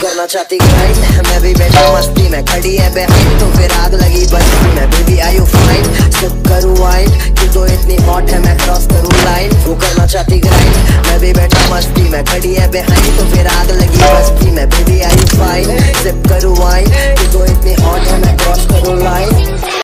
करना चाहती ग्राइंड मैं भी बैठा मस्ती में खड़ी है बहन तो फिर आग लगी बस्ती में baby I you fine sip करूँ वाइन कि तो इतनी हॉट है, मैं क्रॉस करूँ लाइन वो करना चाहती ग्राइंड मैं भी बैठा मस्ती में खड़ी है बहन तो फिर आग लगी बस्ती में baby I you fine sip करूँ वाइन